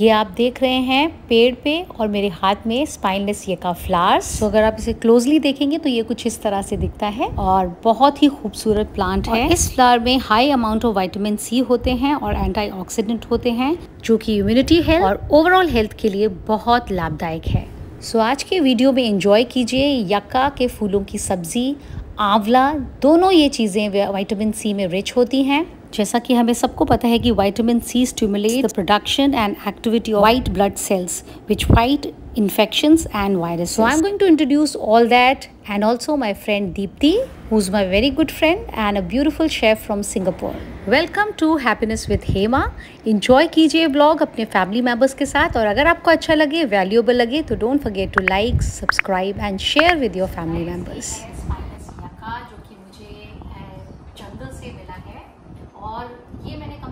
ये आप देख रहे हैं पेड़ पे और मेरे हाथ में स्पाइनलेस ये का फ्लावर्स तो अगर आप इसे क्लोजली देखेंगे तो ये कुछ इस तरह से दिखता है और बहुत ही खूबसूरत प्लांट है. इस फ्लावर में high amount of vitamin C होते हैं और एंटीऑक्सीडेंट होते हैं जो कि इम्यूनिटी हेल्थ और ओवरऑल हेल्थ के लिए बहुत लाभदायक है. सो so, आज के वीडियो में इंजॉय कीजिए यक्का के फूलों की सब्ज़ी आंवला दोनों ये चीज़ें विटामिन सी में रिच होती हैं. जैसा कि हमें सबको पता है कि vitamin C stimulate production and activity white blood cells which fight infection and virus so I am going to introduce all that and also my friend Deepti who is my very good friend and a beautiful chef from Singapore welcome to happiness with Hema enjoy कीजिए blog अपने family members के साथ और अगर आपको अच्छा लगे valuable लगे तो don't forget to like subscribe and share with your family members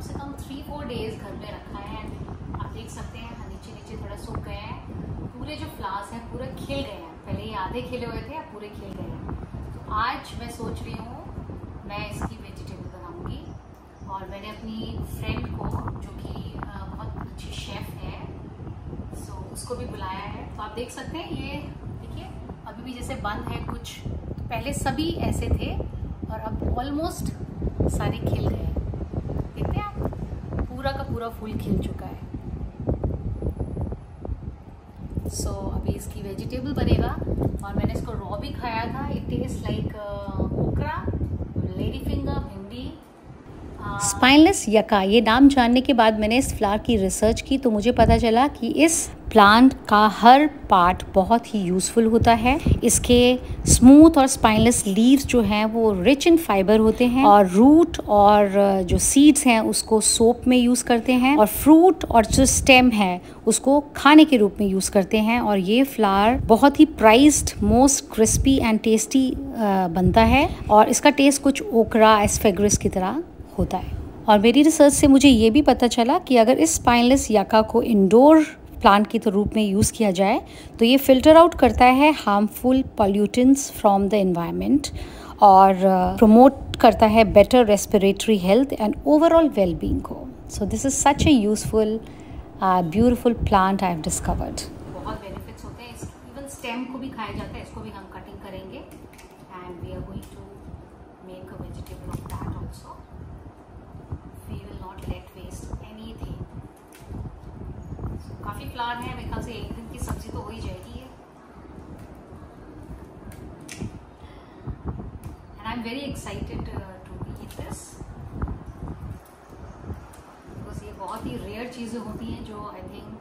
से कम थ्री फोर डेज़ घर में रखा है आप देख सकते हैं नीचे नीचे थोड़ा सूख गए हैं। पूरे जो फ्लावर्स हैं, पूरे खिल गए हैं। पहले ये आधे खिले हुए थे, अब पूरे खिल गए हैं। तो आज मैं सोच रही हूँ, मैं इसकी वेजिटेबल बनाऊँगी। और मैंने अपनी फ्रेंड को, जो कि बहुत अच्छी शेफ है सो उसको भी बुलाया है। तो आप देख सकते हैं, ये, देखिए, अभी भी जैसे बंद है कुछ तो पहले सभी ऐसे थे, और अब ऑलमोस्ट सारे खिल गए हैं। पूरा फूल खिल चुका है। सो so, अभी इसकी वेजिटेबल बनेगा और मैंने इसको रॉ भी खाया था। It taste like okra lady finger bhindi spineless यका ये नाम जानने के बाद मैंने इस फ्लावर की रिसर्च की तो मुझे पता चला कि इस प्लांट का हर पार्ट बहुत ही यूज़फुल होता है। इसके स्मूथ और स्पाइनलेस लीव्स जो हैं, वो रिच इन फाइबर होते हैं और रूट और जो सीड्स हैं, उसको सोप में यूज़ करते हैं और फ्रूट और जो स्टेम है, उसको खाने के रूप में यूज़ करते हैं और ये फ्लावर बहुत ही prized most crispy and tasty बनता है और इसका टेस्ट कुछ ओकरा एस्फेग्रिस की तरह होता है। और मेरी रिसर्च से मुझे ये भी पता चला कि अगर इस स्पाइनलेस याका को इंडोर प्लांट के रूप में यूज़ किया जाए तो ये फ़िल्टर आउट करता है harmful pollutants from the environment और प्रमोट uh, करता है better respiratory health and overall wellbeing को। So this is such a useful beautiful plant I have discovered बहुत बेनिफिट्स होते हैं। इवन स्टेम को भी खाया जाता है इसको भी हम कटिंग करेंगे and we are going to make a vegetable of that also we will not let waste anything flower है, मेरे ख्याल से एक दिन की सब्ज़ी तो हो ही जाएगी है and I am very excited to eat this because ये बहुत ही रेयर चीज़ें होती हैं जो आई थिंक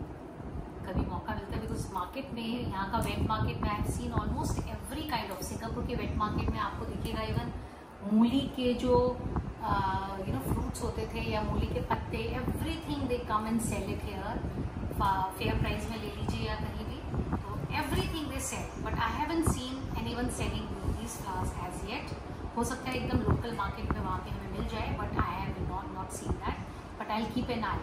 कभी मौका मिलता है बिकॉज़ मार्केट में, यहाँ का वेट मार्केट में I seen almost every kind of Singapore के वेट मार्केट में आपको दिखेगा इवन मूली के जो यू नो फ्रूट्स होते थे या मूली के पत्ते every thing they come and sell it here fair price में ले लीजिए या कहीं भी तो every thing they sell but I haven't seen any one selling these flowers as yet हो सकता है एकदम लोकल मार्केट में वहाँ पे हमें मिल जाए but I have not not seen that but I keep an eye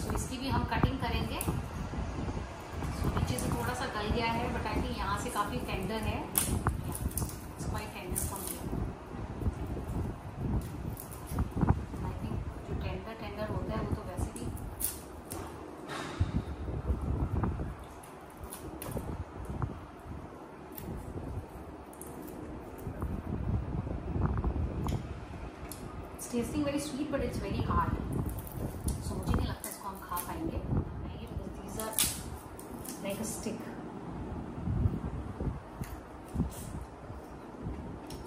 so इसकी भी हम कटिंग करेंगे. सो so, नीचे से थोड़ा सा गल गया है बट आई थिंक यहाँ से काफ़ी टेंडर है. Quite tender from I think जो टेंडर टेंडर होता है वो तो वैसे भी testing very sweet but it's very hard so मुझे नहीं लगता इसको हम खा पाएँगे। Are like a stick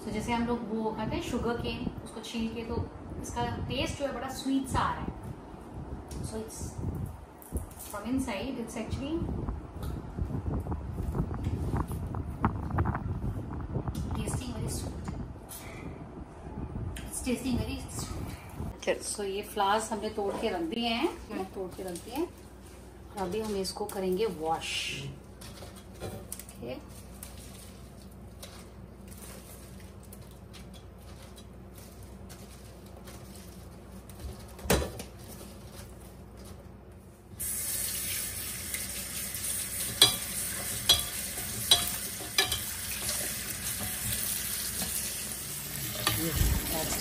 so जैसे हम लोग वो खाते हैं शुगर केन उसको छील के तो इसका टेस्ट जो है बड़ा स्वीट सा आ रहा है। So it's from inside it's actually testing very so ये फ्लावर्स हमने तोड़ के रख दिए हैं। तोड़ के रख दिए हैं अभी हम इसको करेंगे wash okay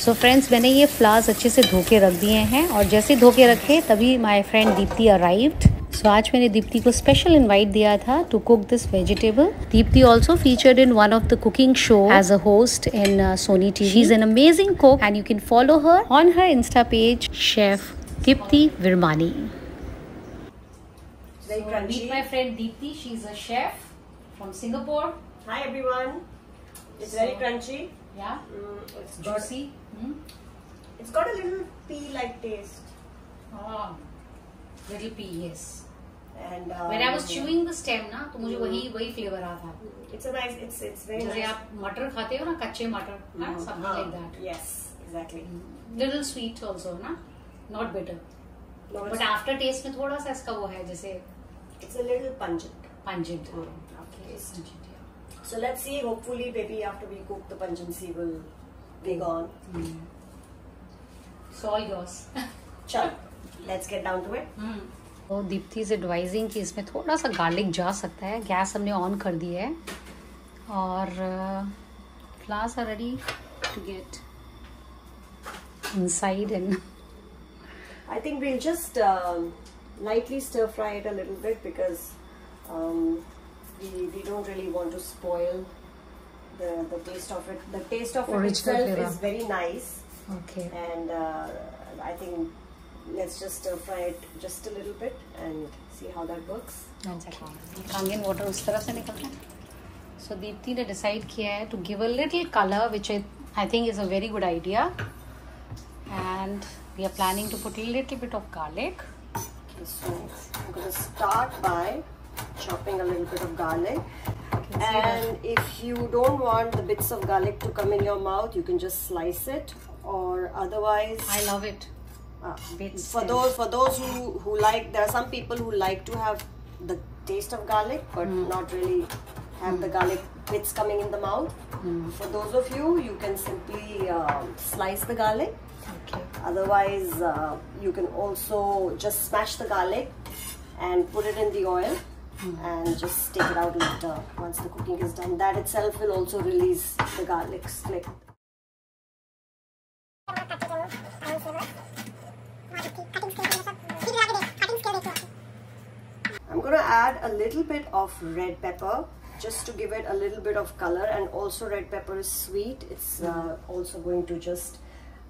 so so friends मैंने ये फ्लावर्स अच्छे से धो के रख दिए हैं और जैसे धो के रखे तभी my friend Deepti arrived so आज मैंने दीप्ति को स्पेशल इनवाइट दिया था to cook this vegetable Deepti also featured in one of the cooking show as a host in Sony TV she is an amazing cook and you can follow her on her insta page chef Deepti Virmani Very meet my friend Deepthi. She's a chef from Singapore. Hi everyone. It's very So- crunchy. Yeah, Mm, it's juicy. Hmm? it's got a little pea-like taste. Oh, little pea, yes. And um, When I was chewing the stem ना तो मुझे वही वही flavor आ था it's a nice. It's it's very जैसे. आप मटर खाते हो ना कच्चे मटर हाँ Mm, something हाँ, like that Yes, exactly. little sweet also ना not bitter No, but after taste में थोड़ा सा इसका वो है जैसे it's a little pungent. pungent Mm, okay taste. pungent yeah. So let's see. Hopefully, maybe after we cook, the pungency will big on. Mm. It's all yours. Chal, let's get down to it. Mm. तो Deepti is advising कि इसमें थोड़ा सा garlic जा सकता है gas हमने on कर दिया है और flowers are ready to get inside and I think we'll just lightly stir fry it a little bit because we don't really want to spoil the, the taste of it. The taste of it itself is very nice. Okay. And uh, I think let's just stir fry it just a little bit and see how that works. Kangen water So Deepti has decided to give a little color, which I, I think is a very good idea. And we are planning to put a little bit of garlic. Okay, so I'm going to start by chopping a little bit of garlic and if you don't want the bits of garlic to come in your mouth you can just slice it or otherwise i love it uh, bits for those for those who who like there are some people who like to have the taste of garlic but mm. not really have mm. the hmm. garlic bits coming in the mouth mm. for those of you you can simply uh, slice the garlic okay. otherwise uh, you can also just smash the garlic and put it in the oil and just take it out later once the cooking is done. That itself will also release the garlic flavor. I'm going to add a little bit of red pepper just to give it a little bit of color and also red pepper is sweet. It's uh, also going to just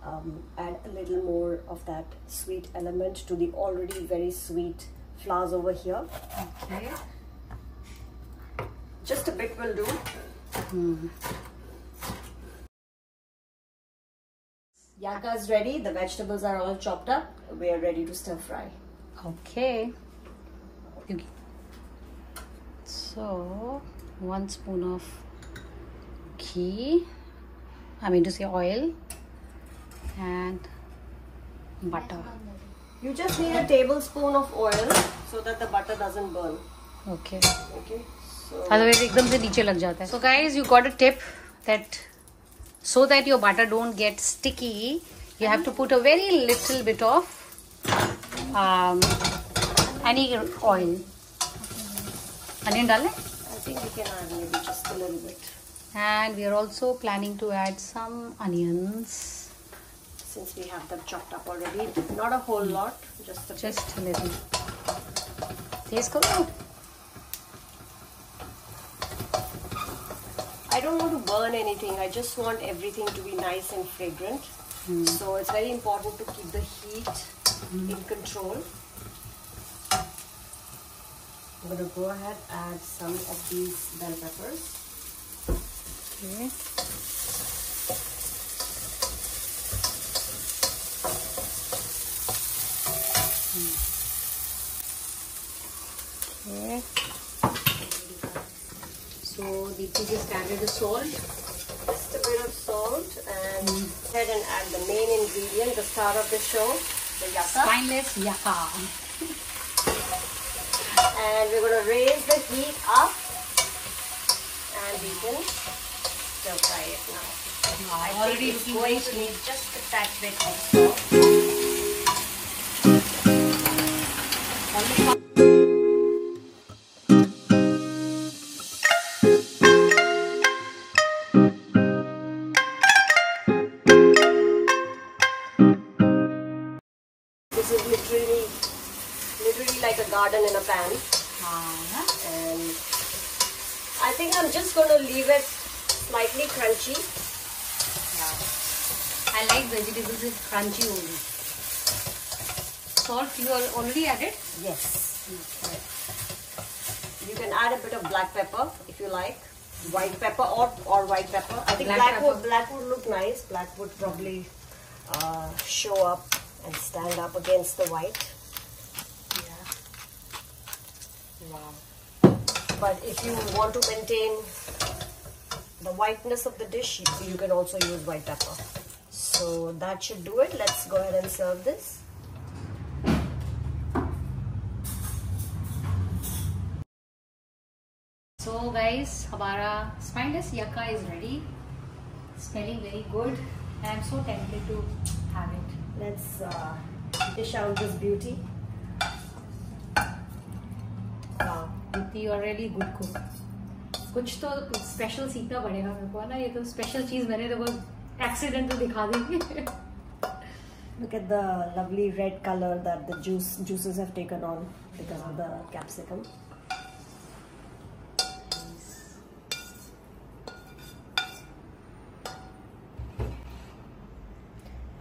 um, add a little more of that sweet element to the already very sweet flowers over here. Okay. Just a bit will do. Hmm. Yucca is ready. The vegetables are all chopped up. We are ready to stir fry. Okay. Okay. So, one spoon of ghee, I mean to say oil, and butter. You just need a tablespoon of oil so that the butter doesn't burn. Okay. Okay. So Otherwise, एकदम से नीचे लग जाता है. So guys, you got a tip that so that your butter don't get sticky, you have to put a very little bit of um, any oil. Onion डालें? I think we can add maybe just a little bit And we are also planning to add some onions. since we have them chopped up already. Not a whole hmm. lot, just a. Just a little. Taste करो. I don't want to burn anything. I just want everything to be nice and fragrant. Hmm. So it's very important to keep the heat hmm. in control. I'm going to go ahead and add some of these bell peppers. Okay. Deepti just added the salt. Just a bit of salt and mm. go ahead and add the main ingredient, the star of the show, the yucca. Spineless yucca. And we're going to raise the heat up and we can stir fry it now. I think Already it's looking going to need just a touch bit of salt. Literally, literally like a garden in a pan. And I think I'm just going to leave it slightly crunchy. Yeah. I like vegetables with crunchy only. Salt you are already added? Yes. You can add a bit of black pepper if you like. White pepper or, or white pepper. I think Black black, would black would look nice. Black would probably uh, show up and stand up against the white. Yeah. Wow. But if you want to maintain the whiteness of the dish, you can also use white pepper. So that should do it. Let's go ahead and serve this. So guys, our spineless yucca is ready. Smelling very good. I am so tempted to have it. Let's uh, dish out this beauty. Wow, you are really good cook. कुछ तो special सीखना पड़ेगा मेरे को ना ये तो special चीज़ मैंने तो एक्सीडेंटल दिखा दी Look at the lovely red color that the juice juices have taken on because of the capsicum.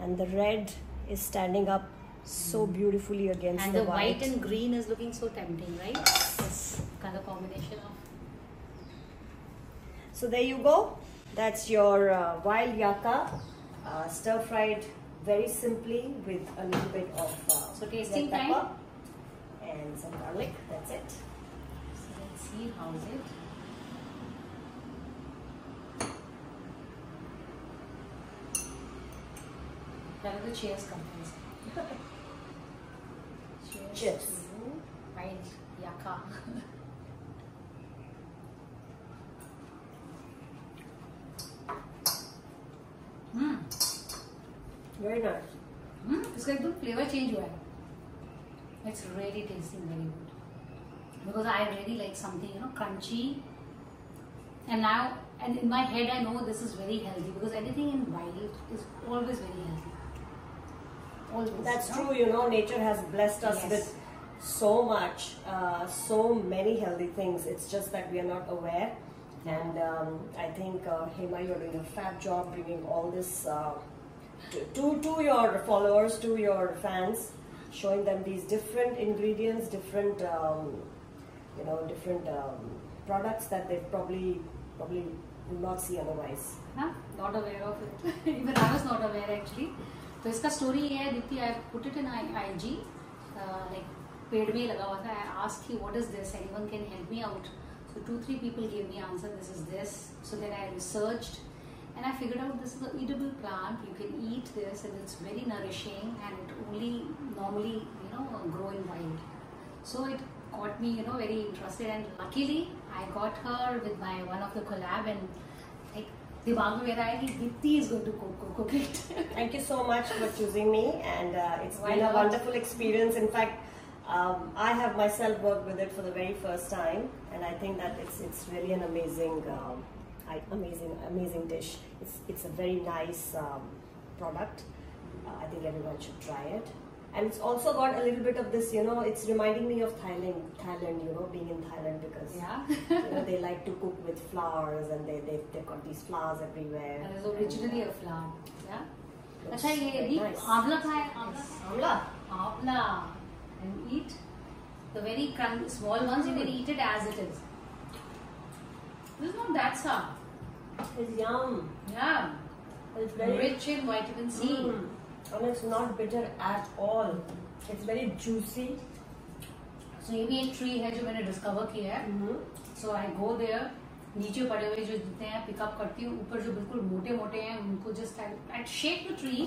And the red is standing up so beautifully against and the, the white and green is looking so tempting right this color combination of So there you go. That's your uh, wild yucca, uh, stir fried very simply with a little bit of uh, So tasting pepper time? and some garlic. That's it. so let's see how's it That is the cheers companies. cheers. Cheers. Mine, yucca. Hmm. Very nice. Hmm. It's like the flavor change. है it's really testing very good because I really like something you know and now and in my head i know this is very healthy because anything in wild is always very healthy Always, That's true. You know, nature has blessed us yes. with so much, uh, so many healthy things. It's just that we are not aware. And um, I think, uh, Hema, you're doing a fab job bringing all this uh, to, to, to your followers, to your fans, showing them these different ingredients, different, um, you know, different um, products that they probably probably will not see otherwise. Huh? Not aware of it. Even I was not aware actually. तो इसका story ये है Deepti I put it in I G like पेड़ में ही लगा हुआ था I ask he what is this anyone can help me out so two three people give me answer this is this so then I researched and I figured out this is an eatable plant. You can eat this, and it's very nourishing, and it only normally you know grow in wild. So it got me you know very interested, and luckily I got her with my one of the collab, and like दिमाग में मेरा है कि Deepti is going to cook, cook, cook it. Thank you so much for choosing me, and uh, it's Why been a not? wonderful experience. In fact, um, I have myself worked with it for the very first time, and I think that it's it's really an amazing, um, I, amazing, amazing dish. It's it's a very nice um, product. Uh, I think everyone should try it. And it's also got a little bit of this, you know, it's reminding me of Thailand, Thailand, you know, being in Thailand because yeah. you know, they like to cook with flowers and they, they, they've got these flowers everywhere. And it's originally a flower. Yeah. Looks अच्छा ये very दीप nice. आंवला खाए आंवला Amla. आंवला and eat the very crunch, small ones you can eat it as it is. This is not that sour. It's yum. Yeah. It's very Rich in vitamin C. Mm. and it's not bitter at all. It's very juicy. So ye bhi ek tree hai jo maine discover kiya hai mm -hmm. so i go there. नीचे पड़े हुए जो जितने हैं pickup करती हूँ. ऊपर जो बिल्कुल मोटे मोटे हैं उनको just at shake to tree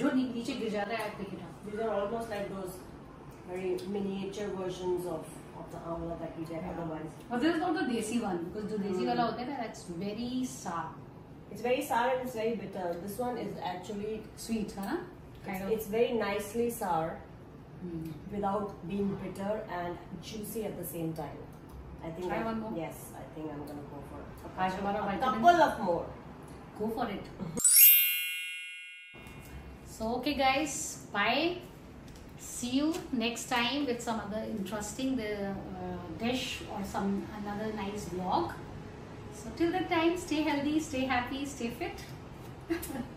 जो नीचे गिर जाता है pick it up are almost like those very miniature versions of of the amla that we have otherwise but this is not the desi one because जो देसी वाला होता है ना that's very sour it's very sour and it's very bitter this one is actually sweet है ना It's, it's very nicely sour mm. without being bitter and juicy at the same time. I think Try I, one more. Yes, I think I'm gonna go for a, couple, a couple of more. Go for it. so okay guys, bye. See you next time with some other interesting the, uh, dish or some another nice vlog. So till that time, stay healthy, stay happy, stay fit.